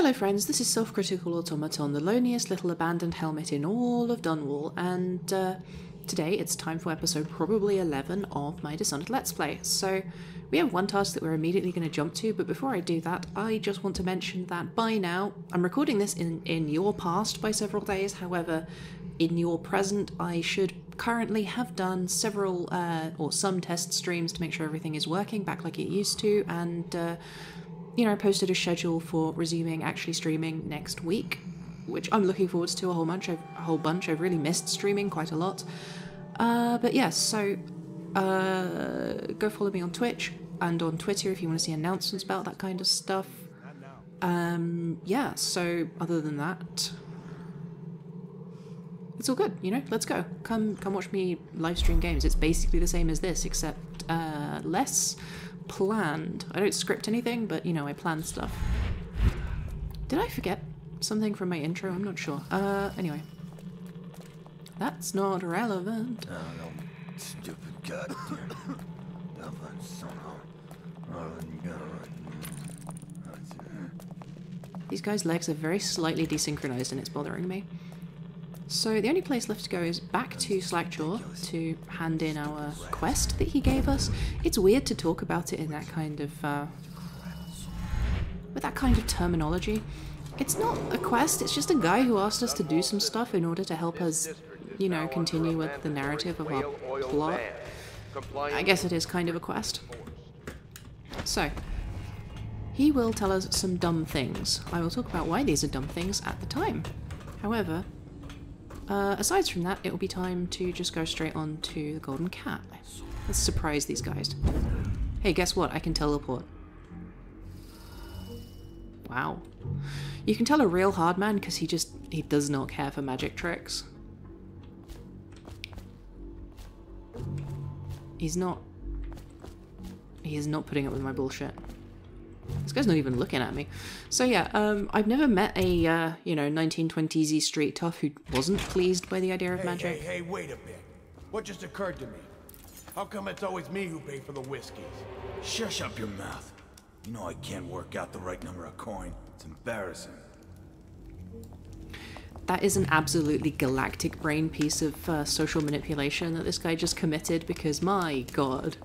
Hello, friends. This is Self Critical Automaton, the loneliest little abandoned helmet in all of Dunwall, and uh, today it's time for episode probably 11 of my Dishonored Let's Play. So, we have one task that we're immediately going to jump to, but before I do that, I just want to mention that by now, I'm recording this in, in your past by several days, however, in your present, I should currently have done several uh, or some test streams to make sure everything is working back like it used to, and uh, you know, I posted a schedule for resuming actually streaming next week, which I'm looking forward to a whole bunch. I've, a whole bunch. I've really missed streaming quite a lot. Uh, but yes, so uh, go follow me on Twitch and on Twitter if you want to see announcements about that kind of stuff. Um, yeah. So other than that, it's all good. You know, let's go. Come, come watch me live stream games. It's basically the same as this, except uh, less planned. I don't script anything, but you know, I plan stuff. Did I forget something from my intro? I'm not sure. Uh, anyway. That's not relevant. Oh, no, stupid goddamn. Dublin son of- God. These guys' legs are very slightly desynchronized and it's bothering me. So the only place left to go is back to Slackjaw to hand in our quest that he gave us. It's weird to talk about it in that kind of uh, with that kind of terminology. It's not a quest, it's just a guy who asked us to do some stuff in order to help us, you know, continue with the narrative of our plot. I guess it is kind of a quest. So, he will tell us some dumb things. I will talk about why these are dumb things at the time. However, uh, aside from that, it will be time to just go straight on to the Golden Cat. Let's surprise these guys. Hey, guess what? I can teleport. Wow. You can tell a real hard man because he just, he does not care for magic tricks. He's not, he is not putting up with my bullshit. This guy's not even looking at me. So yeah, um, I've never met a, uh, you know, 1920s street tough who wasn't pleased by the idea of Hey, magic. hey, hey, wait a bit. What just occurred to me? How come it's always me who pay for the whiskeys? Shush up your mouth. You know I can't work out the right number of coin. It's embarrassing. That is an absolutely galactic brain piece of uh, social manipulation that this guy just committed because my god.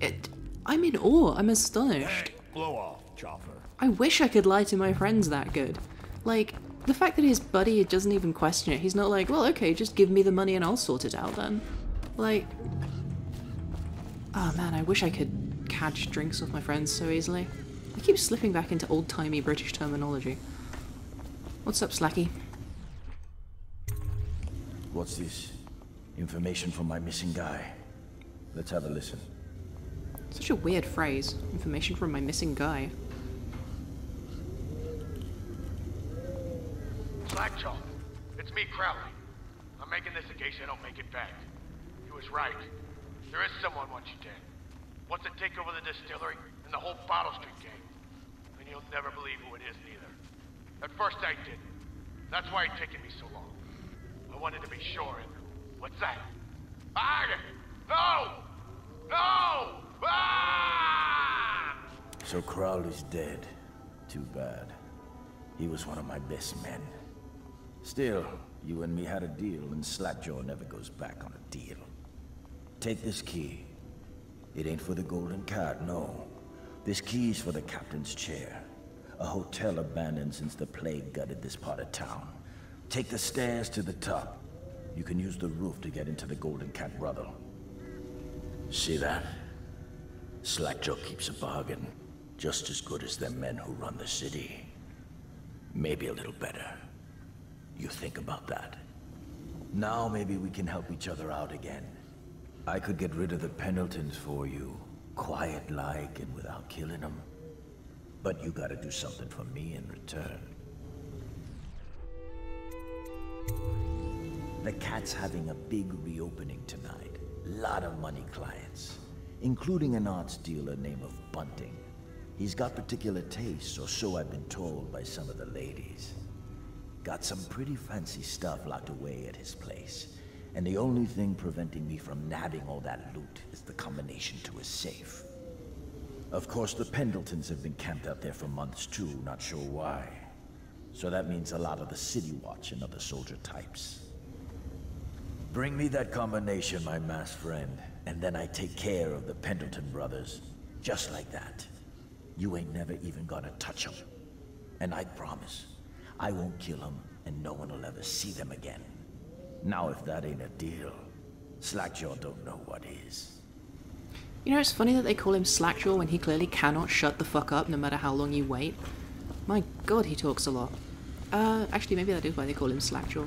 It, I'm in awe. I'm astonished. Blow off, Chopper. I wish I could lie to my friends that good. Like, the fact that his buddy doesn't even question it. He's not like, well, okay, just give me the money and I'll sort it out then. Like, oh man, I wish I could catch drinks with my friends so easily. I keep slipping back into old timey British terminology. What's up, Slacky? What's this? Information from my missing guy. Let's have a listen. Such a weird phrase. Information from my missing guy. Slackjaw, it's me, Crowley. I'm making this in case I don't make it back. He was right. There is someone wants you dead. Wants to take over the distillery and the whole Bottle Street gang. And you'll never believe who it is, neither. At first I didn't. That's why it's taken me so long. I wanted to be sure and... What's that? Ah! No! No! Ah! So Crowley's dead. Too bad. He was one of my best men. Still, you and me had a deal, and Slackjaw never goes back on a deal. Take this key. It ain't for the Golden Cat, no. This key's for the captain's chair. A hotel abandoned since the plague gutted this part of town. Take the stairs to the top. You can use the roof to get into the Golden Cat brothel. See that? Slackjaw keeps a bargain. Just as good as them men who run the city. Maybe a little better. You think about that. Now maybe we can help each other out again. I could get rid of the Pendletons for you. Quiet-like and without killing them. But you gotta do something for me in return. The cat's having a big reopening tonight. Lot of money clients, including an arts dealer named of Bunting. He's got particular tastes, or so I've been told by some of the ladies. Got some pretty fancy stuff locked away at his place. And the only thing preventing me from nabbing all that loot is the combination to his safe. Of course, the Pendletons have been camped out there for months too, not sure why. So that means a lot of the City Watch and other soldier types. Bring me that combination, my masked friend, and then I take care of the Pendleton brothers. Just like that. You ain't never even gonna touch them. And I promise, I won't kill them, and no one will ever see them again. Now if that ain't a deal, Slackjaw don't know what is. You know, it's funny that they call him Slackjaw when he clearly cannot shut the fuck up no matter how long you wait. My god, he talks a lot. Uh, actually, maybe that is why they call him Slackjaw.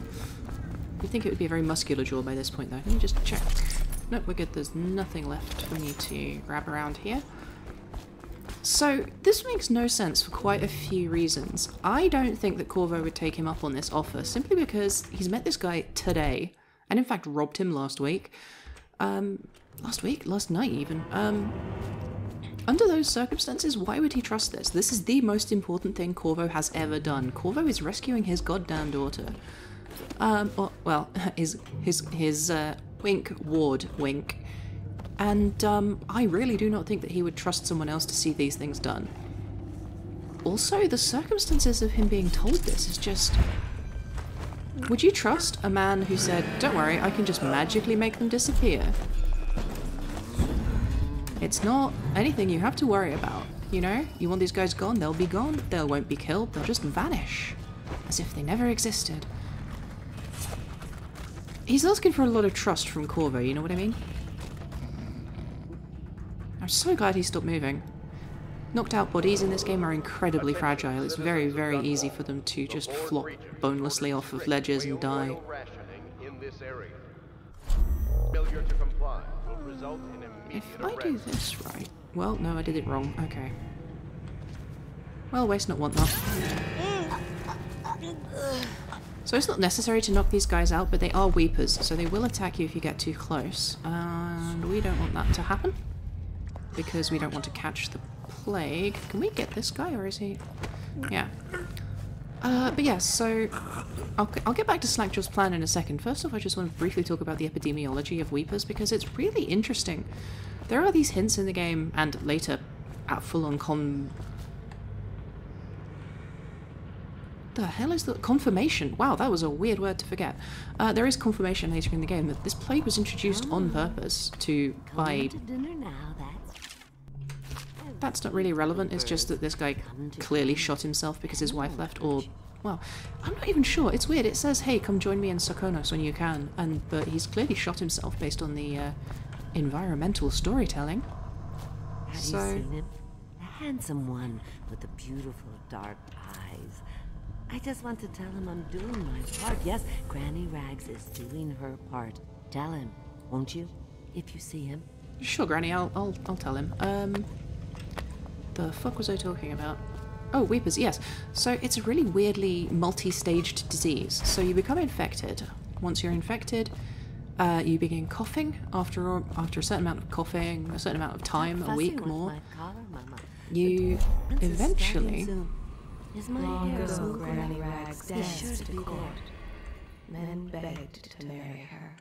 You'd think it would be a very muscular jaw by this point, though. Let me just check. Nope, we're good. There's nothing left. for me to grab around here. So, this makes no sense for quite a few reasons. I don't think that Corvo would take him up on this offer, simply because he's met this guy today, and in fact robbed him last week. Um, last week? Last night, even. Um, under those circumstances, why would he trust this? This is the most important thing Corvo has ever done. Corvo is rescuing his goddamn daughter. Um, or, well, his his his uh, wink ward wink, and um, I really do not think that he would trust someone else to see these things done. Also, the circumstances of him being told this is just. Would you trust a man who said, "Don't worry, I can just magically make them disappear"? It's not anything you have to worry about. You know, you want these guys gone, they'll be gone. They won't be killed, they'll just vanish. As if they never existed. He's asking for a lot of trust from Corvo, you know what I mean? I'm so glad he stopped moving. Knocked out bodies in this game are incredibly fragile. It's very, very easy for them to just flop bonelessly off of ledges and die. Failure to comply will result in If I do this right... Well, no, I did it wrong. Okay. Well, waste not, want not. So it's not necessary to knock these guys out, but they are weepers, so they will attack you if you get too close. And we don't want that to happen. Because we don't want to catch the plague. Can we get this guy, or is he... Yeah. Uh, but yeah, so I'll, I'll get back to Slackjaw's plan in a second. First off, I just want to briefly talk about the epidemiology of Weepers because it's really interesting. There are these hints in the game, and later at full-on con... The hell is the confirmation? Wow, that was a weird word to forget. Uh, there is confirmation later in the game that this plague was introduced on purpose to by to now, that's that's not really relevant. It's just that this guy clearly shot himself because his wife left, or well, I'm not even sure. It's weird. It says, "Hey, come join me in Serkonos when you can," and but he's clearly shot himself based on the uh, environmental storytelling. Have So- you seen him? The handsome one with the beautiful dark eyes. I just want to tell him I'm doing my part. Yes, Granny Rags is doing her part. Tell him, won't you? If you see him. Sure, Granny. I'll I'll I'll tell him. Um, the fuck was I talking about? Oh, Weepers. Yes. So it's a really weirdly multi-staged disease. So you become infected. Once you're infected, uh, you begin coughing after after a certain amount of coughing, a certain amount of time, a week more. Collar, You eventually. Starting soon. Is my Long hair ago, so Granny cool? Rags Be danced sure to to be court. Men begged to marry her.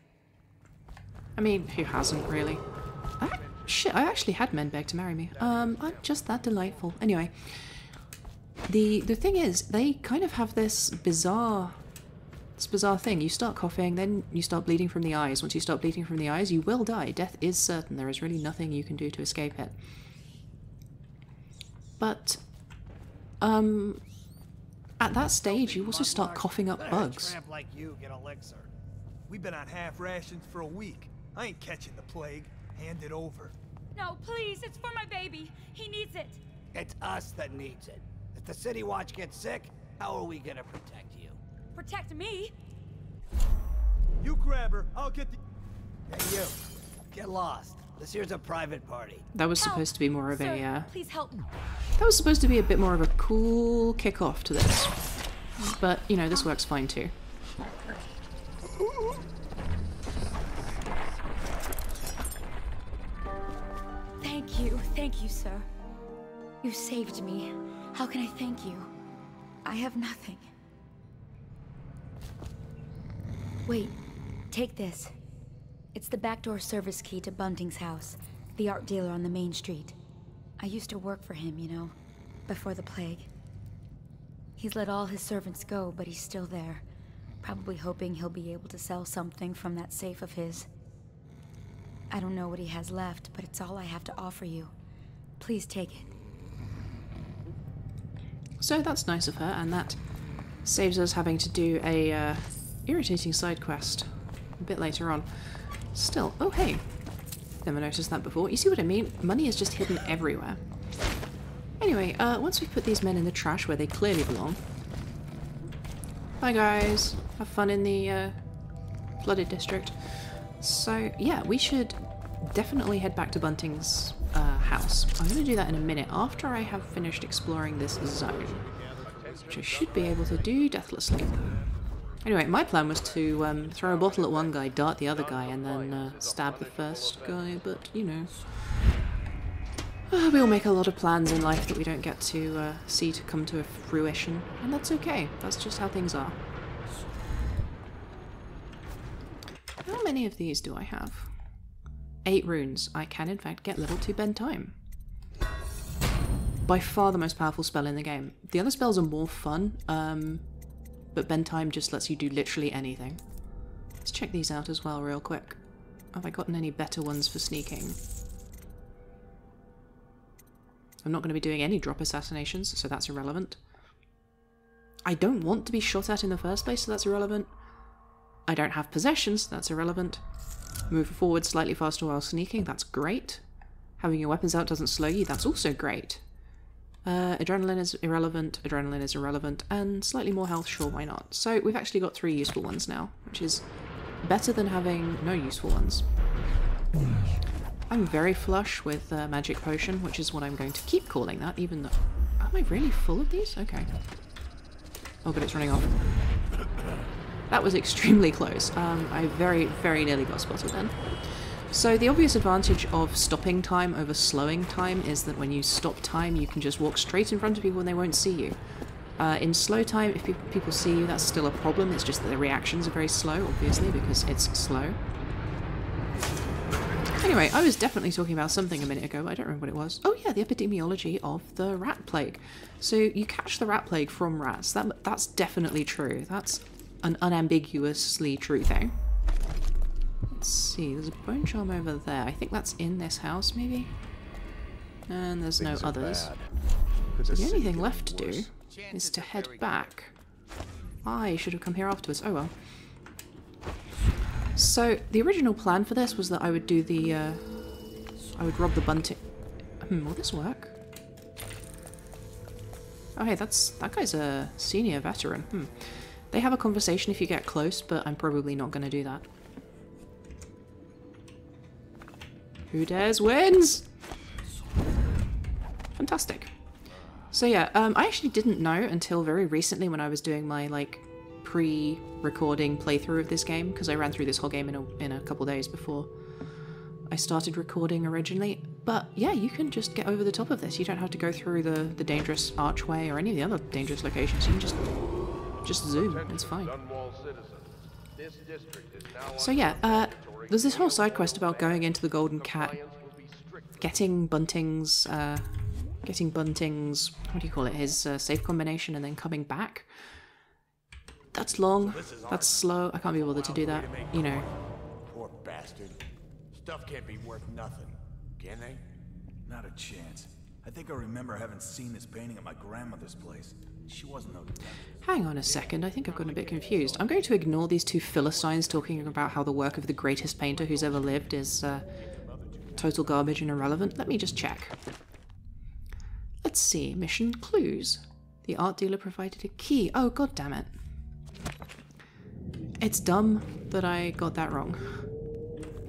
I mean, who hasn't really? I, shit, I actually had men beg to marry me. Um, I'm just that delightful. Anyway, the the thing is, they kind of have this bizarre, this bizarre thing. You start coughing, then you start bleeding from the eyes. Once you start bleeding from the eyes, you will die. Death is certain. There is really nothing you can do to escape it. But, um, at that stage, you also start coughing up bugs. like you get elixir. We've been on half rations for a week. I ain't catching the plague. Hand it over. No, please, it's for my baby. He needs it. It's us that needs it. If the City Watch gets sick, how are we gonna protect you? Protect me. You grab her. I'll get the. Hey, you. Get lost. This here's a private party. That was Help. supposed to be more of Sir, a. Uh, please help. That was supposed to be a bit more of a cool kickoff to this. But, you know, this works fine too. Thank you, thank you, sir. You saved me. How can I thank you? I have nothing. Wait, take this. It's the backdoor service key to Bunting's house, the art dealer on the main street. I used to work for him, you know, before the plague. He's let all his servants go, but he's still there. Probably hoping he'll be able to sell something from that safe of his. I don't know what he has left, but it's all I have to offer you. Please take it. So that's nice of her, and that saves us having to do a uh, irritating side quest a bit later on. Still, oh hey, never noticed that before. You see what I mean? Money is just hidden everywhere. Anyway, uh, once we put these men in the trash where they clearly belong. Bye guys, have fun in the uh, flooded district. So yeah, we should definitely head back to Bunting's uh, house. I'm going to do that in a minute after I have finished exploring this zone, which I should be able to do deathlessly. Anyway, my plan was to um, throw a bottle at one guy, dart the other guy, and then uh, stab the first guy, but you know. Uh, we all make a lot of plans in life that we don't get to uh, see to come to fruition, and that's okay. That's just how things are. How many of these do I have? Eight runes. I can in fact get level 2 bend time. By far the most powerful spell in the game. The other spells are more fun, um, but bend time just lets you do literally anything. Let's check these out as well real quick. Have I gotten any better ones for sneaking? I'm not going to be doing any drop assassinations, so that's irrelevant. I don't want to be shot at in the first place, so that's irrelevant. I don't have possessions, that's irrelevant. Move forward slightly faster while sneaking, that's great. Having your weapons out doesn't slow you, that's also great. Uh, adrenaline is irrelevant, adrenaline is irrelevant, and slightly more health, sure, why not? So we've actually got three useful ones now, which is better than having no useful ones. I'm very flush with uh, Magic Potion, which is what I'm going to keep calling that, even though... Am I really full of these? Okay. Oh god, it's running off. That was extremely close. Um, I very, very nearly got spotted then. So the obvious advantage of stopping time over slowing time is that when you stop time you can just walk straight in front of people and they won't see you. Uh, in slow time, if people see you, that's still a problem. It's just that the reactions are very slow, obviously, because it's slow. Anyway, I was definitely talking about something a minute ago, I don't remember what it was. Oh yeah, the epidemiology of the rat plague. So you catch the rat plague from rats. That That's definitely true. That's an unambiguously true thing. Let's see, there's a bone charm over there. I think that's in this house, maybe? And there's no others. So the only thing left to do is to head back. I should have come here afterwards. Oh well. So, the original plan for this was that I would do the, uh, I would rob the bunting. Hmm, will this work? Oh hey, that's, that guy's a senior veteran. Hmm. They have a conversation if you get close, but I'm probably not going to do that. Who dares wins! Fantastic. So yeah, um, I actually didn't know until very recently when I was doing my like pre-recording playthrough of this game, because I ran through this whole game in a, in a couple days before I started recording originally. But yeah, you can just get over the top of this. You don't have to go through the, the dangerous archway or any of the other dangerous locations. You can just just zoom, it's fine. So yeah, uh, there's this whole side quest about going into the Golden Cat, getting Bunting's, uh, getting Bunting's, what do you call it, his uh, safe combination and then coming back. That's long, that's slow, I can't be bothered to do that, you know. Poor bastard. Stuff can't be worth nothing, can they? Not a chance. I think I remember having seen this painting at my grandmother's place. She wasn't no Hang on a second, I think I've gotten a bit confused. I'm going to ignore these two Philistines talking about how the work of the greatest painter who's ever lived is uh, total garbage and irrelevant. Let me just check. Let's see, mission clues. The art dealer provided a key. Oh, god damn it. It's dumb that I got that wrong.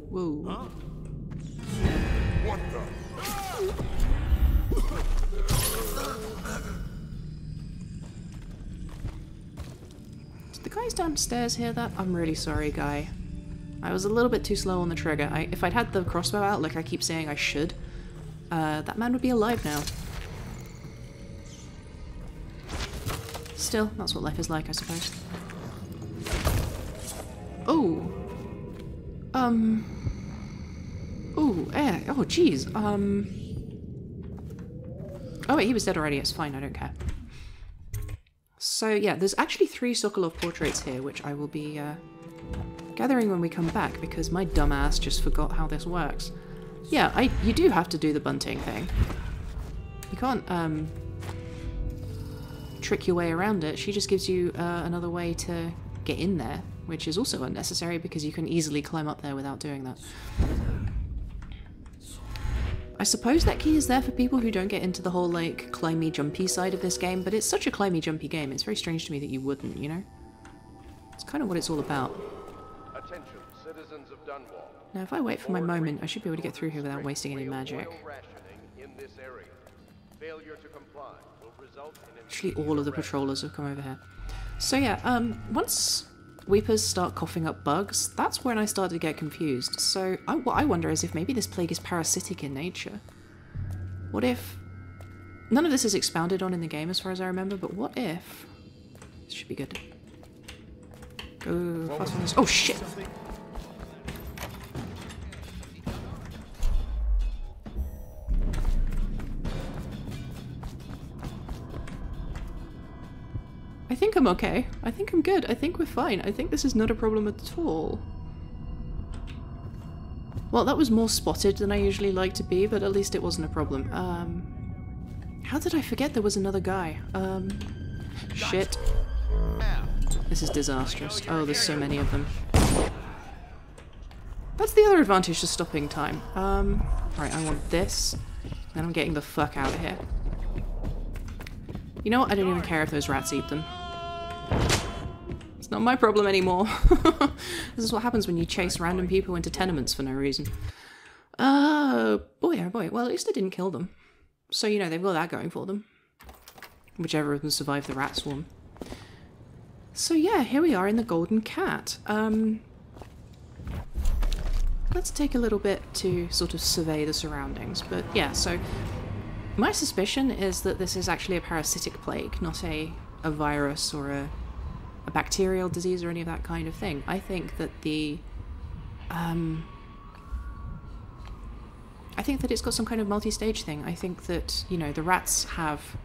Whoa. Huh? What the? The guys downstairs hear that? I'm really sorry, guy. I was a little bit too slow on the trigger. I, if I'd had the crossbow out, like I keep saying I should, uh, that man would be alive now. Still, that's what life is like, I suppose. Oh. Um. Oh, eh. Oh, jeez. Um. Oh wait, he was dead already. It's fine. I don't care. So yeah, there's actually three Sokolov portraits here, which I will be uh, gathering when we come back because my dumbass just forgot how this works. Yeah, I you do have to do the bunting thing. You can't um, trick your way around it. She just gives you uh, another way to get in there, which is also unnecessary because you can easily climb up there without doing that. I suppose that key is there for people who don't get into the whole, like, climby jumpy side of this game, but it's such a climby jumpy game, it's very strange to me that you wouldn't, you know? It's kind of what it's all about. Attention, citizens of Dunwall. Now, if I wait for my moment, I should be able to get through here without wasting any magic. This area. Failure to comply will result in Actually, all of the patrollers have come over here. So yeah, um, once Weepers start coughing up bugs, that's when I started to get confused. So I, what I wonder is if maybe this plague is parasitic in nature. What if... None of this is expounded on in the game as far as I remember, but what if... This should be good. Go fast on this. Oh shit! Think I'm okay. I think I'm good. I think we're fine. I think this is not a problem at all. Well, that was more spotted than I usually like to be, but at least it wasn't a problem. Um, how did I forget there was another guy? Um, shit. This is disastrous. Oh, there's so many of them. That's the other advantage to stopping time. Um, right, I want this. Then I'm getting the fuck out of here. You know what? I don't even care if those rats eat them. It's not my problem anymore. this is what happens when you chase random people into tenements for no reason. Oh, boy, oh boy. Well, at least I didn't kill them. So, you know, they've got that going for them. Whichever of them survived the rat swarm. So yeah, here we are in the Golden Cat. Um, let's take a little bit to sort of survey the surroundings. But yeah, so my suspicion is that this is actually a parasitic plague, not a, a virus or a, a bacterial disease or any of that kind of thing. I think that the... Um, I think that it's got some kind of multi-stage thing. I think that, you know, the rats have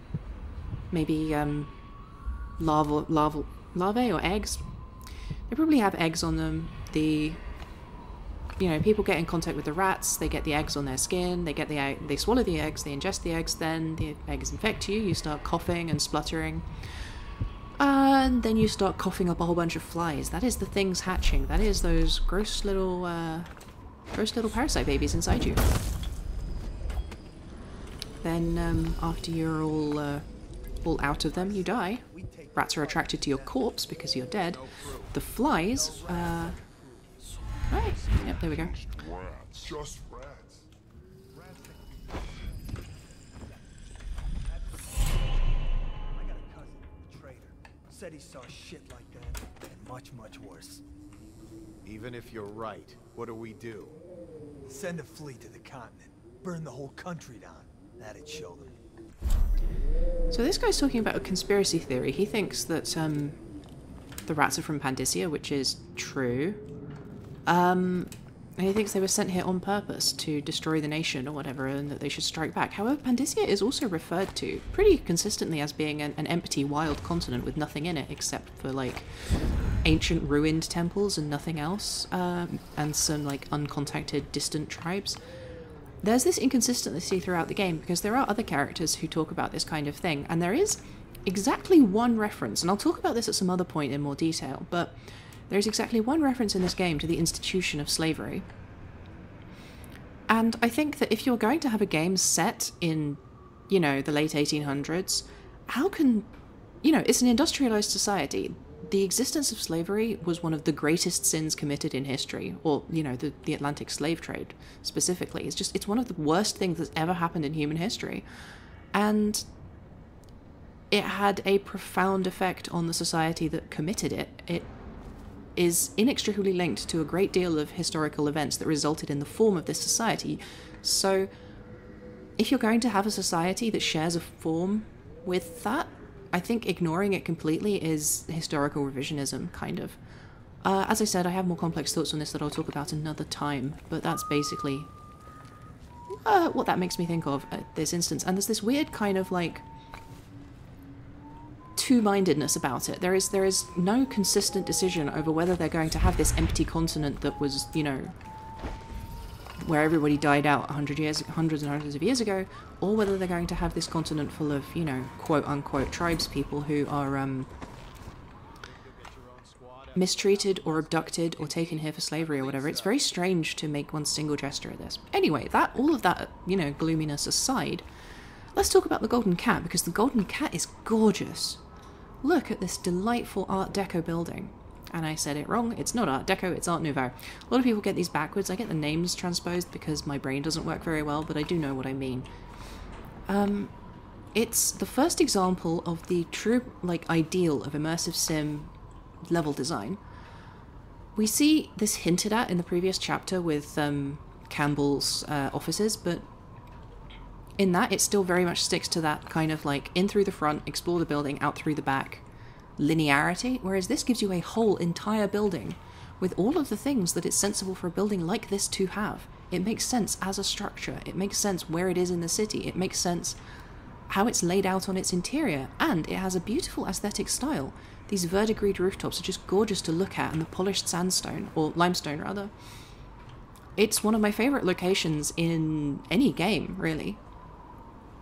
maybe um, larval, larval, larvae or eggs. They probably have eggs on them. The you know, people get in contact with the rats, they get the eggs on their skin, they get the egg, they swallow the eggs, they ingest the eggs, then the eggs infect you, you start coughing and spluttering. And then you start coughing up a whole bunch of flies. That is the things hatching. That is those gross little, uh, gross little parasite babies inside you. Then, um, after you're all, uh, all out of them, you die. Rats are attracted to your corpse because you're dead. The flies, uh, Right. Yep, there we go. Said he saw shit like that, and much, much worse. Even if you're right, what do we do? Send a fleet to the continent. Burn the whole country down. That'd show them. So this guy's talking about a conspiracy theory. He thinks that um, the rats are from Pandyssia, which is true. Um, and he thinks they were sent here on purpose to destroy the nation or whatever, and that they should strike back. However, Pandyssia is also referred to pretty consistently as being an, an empty, wild continent with nothing in it except for like ancient ruined temples and nothing else, um, and some like uncontacted distant tribes. There's this inconsistency throughout the game because there are other characters who talk about this kind of thing, and there is exactly one reference, and I'll talk about this at some other point in more detail, but there's exactly one reference in this game to the institution of slavery. And I think that if you're going to have a game set in, you know, the late 1800s, how can, you know, it's an industrialized society. The existence of slavery was one of the greatest sins committed in history, or, you know, the, the Atlantic slave trade specifically. It's just, it's one of the worst things that's ever happened in human history. And it had a profound effect on the society that committed it. It is inextricably linked to a great deal of historical events that resulted in the form of this society. So, if you're going to have a society that shares a form with that, I think ignoring it completely is historical revisionism, kind of. Uh, as I said, I have more complex thoughts on this that I'll talk about another time, but that's basically. uh, what that makes me think of at this instance. And there's this weird kind of like two-mindedness about it. There is there is no consistent decision over whether they're going to have this empty continent that was, you know, where everybody died out 100 years, hundreds and hundreds of years ago, or whether they're going to have this continent full of, you know, quote unquote tribes people who are um, mistreated or abducted or taken here for slavery or whatever. It's very strange to make one single gesture at this. Anyway, that all of that, you know, gloominess aside, let's talk about the Golden Cat because the Golden Cat is gorgeous. Look at this delightful Art Deco building. And I said it wrong. It's not Art Deco, it's Art Nouveau. A lot of people get these backwards. I get the names transposed because my brain doesn't work very well, but I do know what I mean. Um, it's the first example of the true, like, ideal of immersive sim level design. We see this hinted at in the previous chapter with um, Campbell's uh, offices, but in that it still very much sticks to that kind of like in through the front, explore the building, out through the back linearity, whereas this gives you a whole entire building with all of the things that it's sensible for a building like this to have. It makes sense as a structure, it makes sense where it is in the city, it makes sense how it's laid out on its interior, and it has a beautiful aesthetic style. These verdigris rooftops are just gorgeous to look at, and the polished sandstone, or limestone rather. It's one of my favourite locations in any game, really.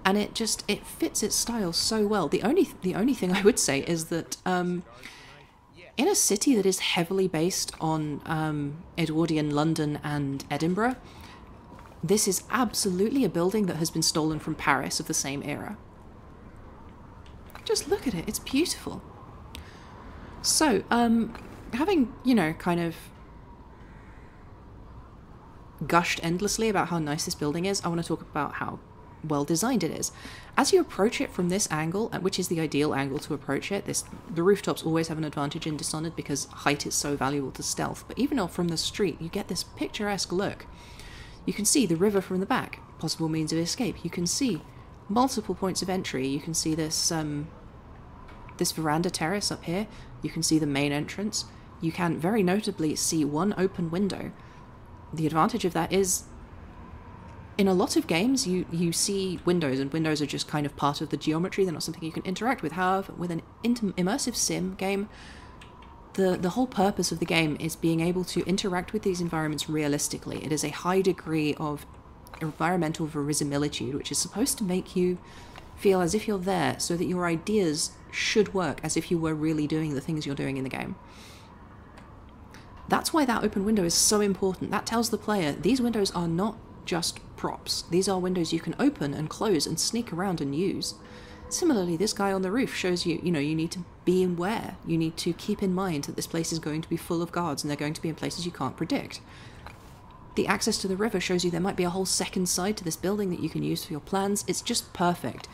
And it just it fits its style so well. The only the only thing I would say is that um, in a city that is heavily based on um, Edwardian London and Edinburgh, this is absolutely a building that has been stolen from Paris of the same era. Just look at it, it's beautiful. So, um, having, you know, kind of gushed endlessly about how nice this building is, I want to talk about how well designed it is. As you approach it from this angle, uh, which is the ideal angle to approach it, this the rooftops always have an advantage in Dishonored because height is so valuable to stealth, but even from the street, you get this picturesque look. You can see the river from the back, possible means of escape. You can see multiple points of entry. You can see this um, this veranda terrace up here. You can see the main entrance. You can very notably see one open window. The advantage of that is in a lot of games you you see windows and windows are just kind of part of the geometry. They're not something you can interact with. However with an immersive sim game the the whole purpose of the game is being able to interact with these environments realistically. It is a high degree of environmental verisimilitude which is supposed to make you feel as if you're there so that your ideas should work as if you were really doing the things you're doing in the game. That's why that open window is so important. That tells the player these windows are not just props. These are windows you can open and close and sneak around and use. Similarly, this guy on the roof shows you, you know, you need to be aware. You need to keep in mind that this place is going to be full of guards and they're going to be in places you can't predict. The access to the river shows you there might be a whole second side to this building that you can use for your plans. It's just perfect.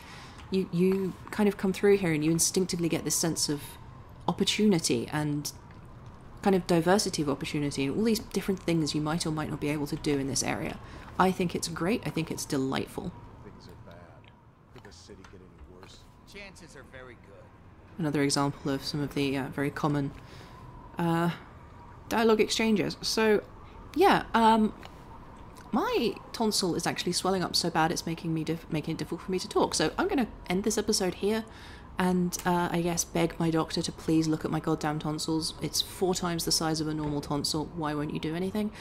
You you kind of come through here and you instinctively get this sense of opportunity and kind of diversity of opportunity and all these different things you might or might not be able to do in this area. I think it's great. I think it's delightful. Things are bad. Could the city get any worse? Chances are very good. Another example of some of the uh, very common uh, dialogue exchanges. So, yeah, um, my tonsil is actually swelling up so bad it's making me making it difficult for me to talk. So I'm going to end this episode here, and uh, I guess beg my doctor to please look at my goddamn tonsils. It's four times the size of a normal tonsil. Why won't you do anything?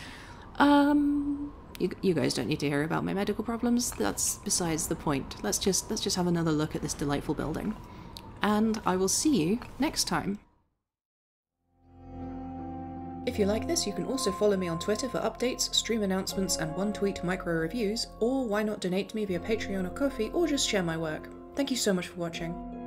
Um, you, you guys don't need to hear about my medical problems. That's besides the point. Let's just let's just have another look at this delightful building. And I will see you next time. If you like this, you can also follow me on Twitter for updates, stream announcements, and one tweet micro reviews, or why not donate to me via Patreon or Ko-fi, or just share my work. Thank you so much for watching.